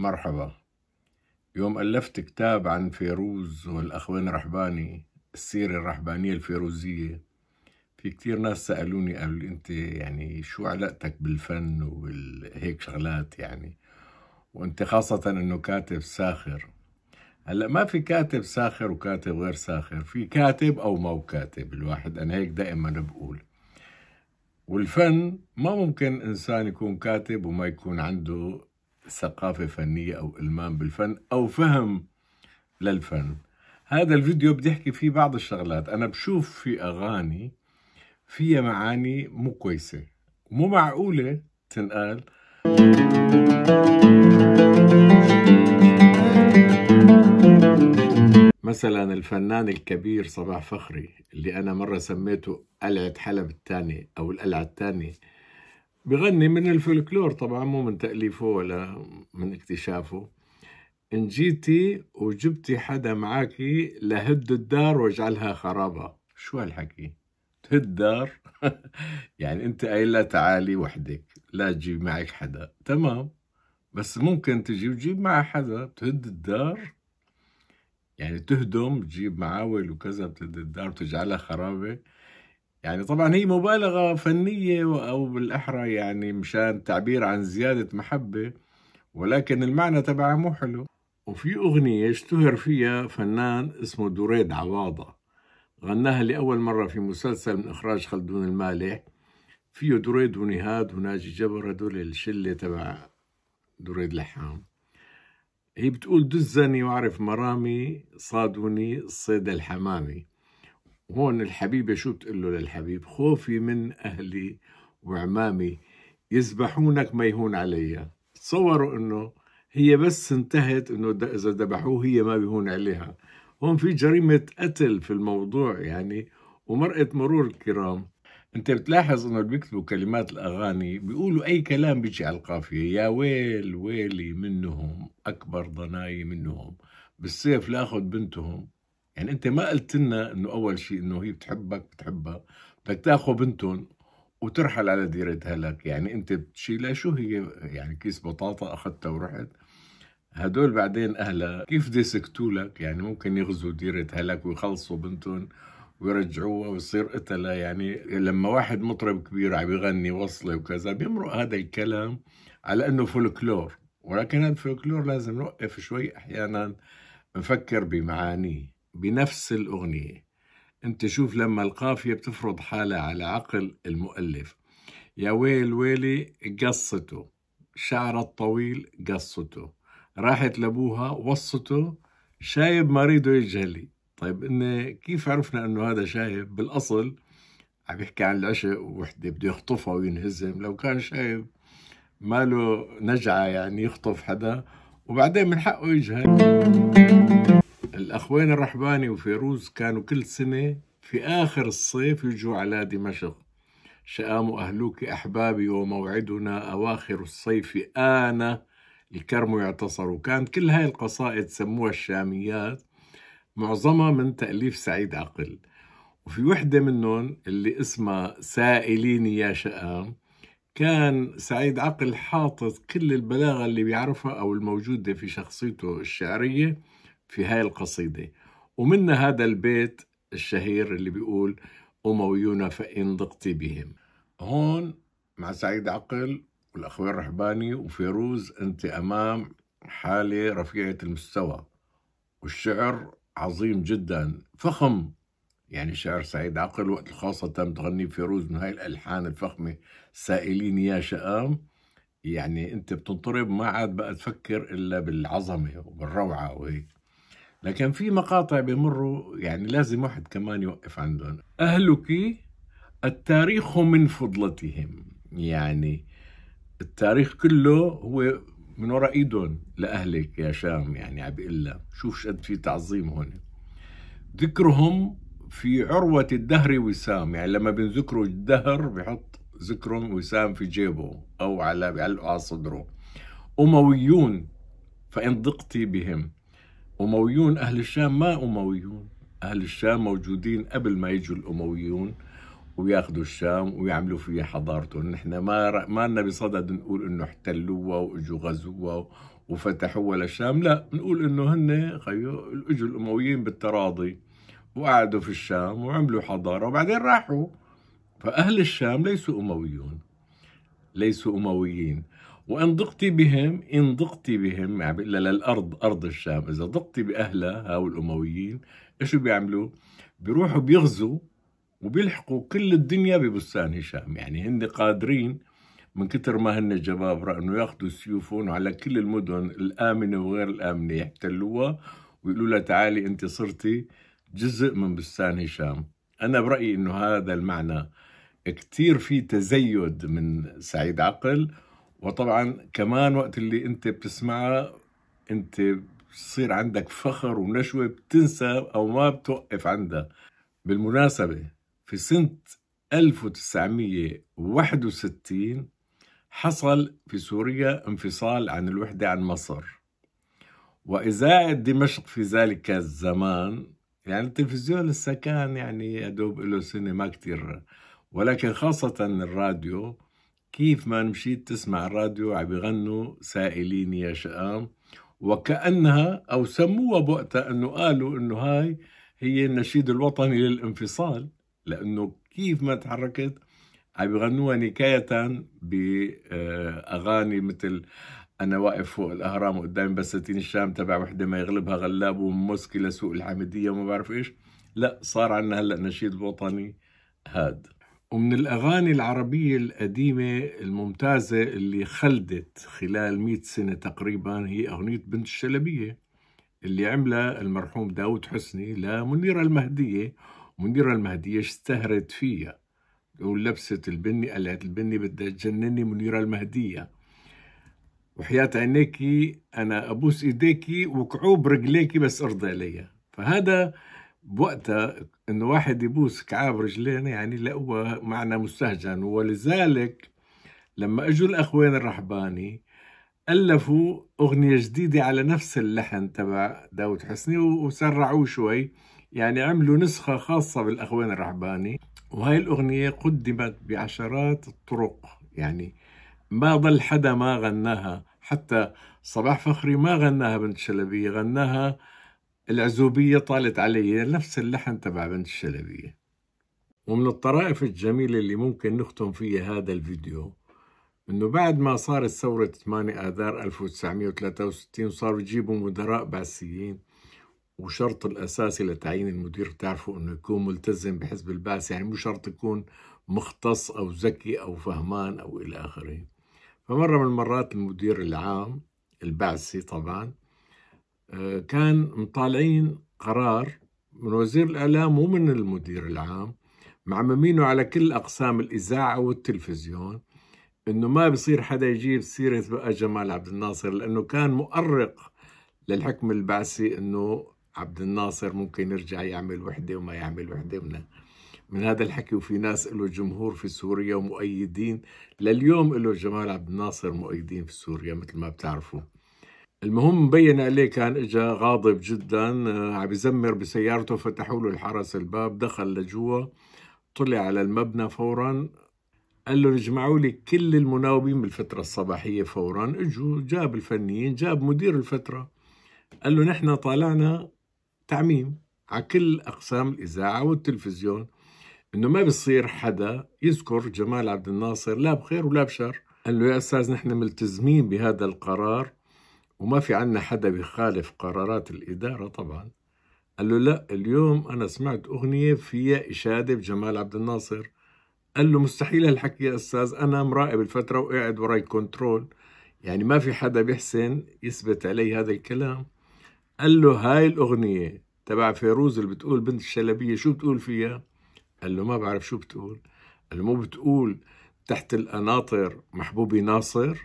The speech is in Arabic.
مرحبا. يوم ألفت كتاب عن فيروز والأخوين رحباني السيرة الرحبانية الفيروزية. في كتير ناس سألوني قالوا لي أنت يعني شو علاقتك بالفن وهيك شغلات يعني؟ وأنت خاصة أنه كاتب ساخر. هلأ ما في كاتب ساخر وكاتب غير ساخر في كاتب أو مو كاتب الواحد. أنا هيك دائما بقول. والفن ما ممكن إنسان يكون كاتب وما يكون عنده ثقافة فنية أو إلمام بالفن أو فهم للفن. هذا الفيديو بدي أحكي فيه بعض الشغلات. أنا بشوف في أغاني فيها معاني مو كويسة. مو معقولة تنقال. مثلا الفنان الكبير صباح فخري اللي أنا مرة سميته قلعة حلب الثاني أو القلعة الثانية بغني من الفولكلور طبعا مو من تأليفه ولا من اكتشافه. إن جيتي وجبتي حدا معاكي لهد الدار واجعلها خرابة. شو هالحكي؟ تهد دار؟ يعني أنت قايل لها تعالي وحدك لا تجيب معك حدا. تمام. بس ممكن تجي وتجيب معها حدا. بتهد الدار؟ يعني تهدم تجيب معاول وكذا بتهد الدار وتجعلها خرابة. يعني طبعا هي مبالغة فنية أو بالأحرى يعني مشان تعبير عن زيادة محبة ولكن المعنى تبعها مو حلو. وفي أغنية اشتهر فيها فنان اسمه دريد عواضة. غناها لأول مرة في مسلسل من إخراج خلدون المالح. فيه دريد ونهاد وناجي جبر هدول الشلة تبع دريد لحام. هي بتقول دزني وأعرف مرامي صادوني الصيد الحمامي. هون الحبيبة شو بتقول له للحبيب؟ خوفي من أهلي وعمامي يذبحونك ما يهون علي. تصوروا إنه هي بس انتهت إنه إذا ذبحوه هي ما بيهون عليها. هون في جريمة قتل في الموضوع يعني ومرأة مرور الكرام. أنت بتلاحظ إنه بيكتبوا كلمات الأغاني بيقولوا أي كلام بيجي على القافية يا ويل ويلي منهم أكبر ضناي منهم بالسيف لأخذ بنتهم. يعني أنت ما قلت لنا إنه أول شيء إنه هي بتحبك بتحبها بدك تأخذ بنتهم وترحل على ديرة هلك يعني أنت بتشيلها شو هي؟ يعني كيس بطاطا أخذتها ورحت. هدول بعدين أهلها كيف بده يسكتوا لك؟ يعني ممكن يغزوا ديرة هلك ويخلصوا بنتهم ويرجعوها ويصير قتلة يعني لما واحد مطرب كبير عم يغني وصلة وكذا بيمرق هذا الكلام على إنه فولكلور. ولكن الفولكلور لازم نوقف شوي أحيانا نفكر بمعانيه. بنفس الأغنية. أنت شوف لما القافية بتفرض حالها على عقل المؤلف. يا ويل ويلي قصته شعر الطويل قصته. راحت لأبوها وصته شايب مريضه يجهلي. طيب إن كيف عرفنا إنه هذا شايب؟ بالأصل عم يحكي عن العشق ووحده بده يخطفها وينهزم. لو كان شايب ماله نجعة يعني يخطف حدا وبعدين من حقه يجهل. الأخوين الرحباني وفيروز كانوا كل سنة في آخر الصيف يجوا على دمشق. شآم أهلوك أحبابي وموعدنا أواخر الصيف آنا الكرم يعتصر. كانت كل هاي القصائد سموها الشاميات. معظمها من تأليف سعيد عقل. وفي وحدة منهم اللي اسمها سائليني يا شآم كان سعيد عقل حاطط كل البلاغة اللي بيعرفها أو الموجودة في شخصيته الشعرية في هاي القصيدة. ومن هذا البيت الشهير اللي بيقول أمويون فإن ضقت بهم. هون مع سعيد عقل والأخوين الرحباني وفيروز أنت أمام حالة رفيعة المستوى. والشعر عظيم جدا. فخم. يعني شعر سعيد عقل وقت خاصة تغني فيروز من هاي الألحان الفخمة سائلين يا شآم. يعني أنت بتنطرب ما عاد بقى تفكر إلا بالعظمة وبالروعة وهيك. لكن في مقاطع بمروا يعني لازم واحد كمان يوقف عندهم. أهلك التاريخ من فضلتهم. يعني التاريخ كله هو من وراء إيدهم لأهلك يا شام يعني عم بيقول لها شوف شد في تعظيم هون. ذكرهم في عروة الدهر وسام. يعني لما بنذكروا الدهر بحط ذكرهم وسام في جيبه أو على بيعلقوا على صدره. أمويون فإن ضقتي بهم. أمويون أهل الشام ما أمويون. أهل الشام موجودين قبل ما يجوا الأمويون وياخذوا الشام ويعملوا فيها حضارتهم. نحن ما ما لنا بصدد نقول إنه احتلوها وإجوا غزوها وفتحوا ولا الشام لا بنقول إنه هن خيو إجوا الأمويين بالتراضي وقعدوا في الشام وعملوا حضارة وبعدين راحوا. فأهل الشام ليسوا أمويون ليسوا أمويين. وإن ضقتي بهم إن ضقتي بهم يعني للأرض أرض الشام. إذا ضقتي بأهلها هاو الأمويين إيش بيعملوا؟ بيروحوا بيغزوا وبيلحقوا كل الدنيا ببستان هشام. يعني هن قادرين من كتر ما هن جبابرة إنه يأخذوا سيوفهم على كل المدن الآمنة وغير الآمنة يحتلوها ويقولوا لها تعالي أنت صرتي جزء من بستان هشام. أنا برأيي إنه هذا المعنى كتير في تزيد من سعيد عقل وطبعا كمان وقت اللي انت بتسمعها انت بصير عندك فخر ونشوة بتنسى أو ما بتوقف عندها. بالمناسبة في سنة 1961 حصل في سوريا انفصال عن الوحدة عن مصر. وإذاعة دمشق في ذلك الزمان يعني التلفزيون لسه كان يعني يا دوب له سنة ما كتير ولكن خاصة الراديو كيف ما مشيت تسمع الراديو عم بيغنوا سائلين يا شقام. وكأنها أو سموها بوقتها أنه قالوا أنه هاي هي النشيد الوطني للانفصال لأنه كيف ما تحركت عم يغنوها نكاية بأغاني مثل أنا واقف فوق الأهرام قدام بساتين الشام تبع وحدة ما يغلبها غلاب وموسكي لسوق الحمدية وما بعرف إيش. لا صار عندنا هلأ نشيد وطني هاد. ومن الأغاني العربية القديمة الممتازة اللي خلدت خلال مئة سنة تقريبا هي أغنية بنت الشلبية اللي عملها المرحوم داود حسني لمنيرة المهدية. منيرة المهدية اشتهرت فيها يقول لبست البني قلعت البني بدها تجنني منيرة المهدية. وحياة عينيكي أنا أبوس إيديكي وكعوب رجليكي بس أرضي عليها. فهذا بوقتها إنه واحد يبوس كعاب رجلين يعني هو معنى مستهجن ولذلك لما إجوا الأخوين الرحباني ألفوا أغنية جديدة على نفس اللحن تبع داود حسني وسرعوه شوي يعني عملوا نسخة خاصة بالأخوين الرحباني وهي الأغنية قدمت بعشرات الطرق يعني ما ضل حدا ما غناها حتى صباح فخري ما غناها بنت شلبيه غناها العزوبية طالت علي نفس اللحن تبع بنت الشلبية. ومن الطرائف الجميلة اللي ممكن نختم فيها هذا الفيديو إنه بعد ما صارت ثورة 8 آذار 1963 وصاروا يجيبوا مدراء بعثيين وشرط الاساسي لتعيين المدير تعرفوا إنه يكون ملتزم بحزب البعث يعني مو شرط يكون مختص أو ذكي أو فهمان أو إلى آخره. فمرة من المرات المدير العام البعثي طبعا كان مطالعين قرار من وزير الإعلام ومن المدير العام معممينه على كل أقسام الإذاعة والتلفزيون إنه ما بصير حدا يجيب سيرة بقى جمال عبد الناصر لأنه كان مؤرق للحكم البعثي إنه عبد الناصر ممكن يرجع يعمل وحدة وما يعمل وحدة. من, من هذا الحكي وفي ناس له جمهور في سوريا ومؤيدين. لليوم له جمال عبد الناصر مؤيدين في سوريا مثل ما بتعرفوا. المهم مبين عليه كان إجا غاضب جدا آه، عم يزمر بسيارته فتحوا له الحرس الباب دخل لجوا طلع على المبنى فورا قال له اجمعوا لي كل المناوبين بالفترة الصباحية فورا. إجوا جاب الفنيين جاب مدير الفترة قال له نحن طالعنا تعميم على كل أقسام الإذاعة والتلفزيون إنه ما بصير حدا يذكر جمال عبد الناصر لا بخير ولا بشر. قال له يا أستاذ نحن ملتزمين بهذا القرار وما في عنا حدا بيخالف قرارات الإدارة طبعا. قال له لا اليوم أنا سمعت أغنية فيها إشادة بجمال عبد الناصر. قال له مستحيل هالحكي يا أستاذ أنا مراقب الفترة وقاعد وراي كنترول يعني ما في حدا بيحسن يثبت علي هذا الكلام. قال له هاي الأغنية تبع فيروز اللي بتقول بنت الشلبية شو بتقول فيها؟ قال له ما بعرف شو بتقول. قال له مو بتقول تحت القناطر محبوبي ناصر.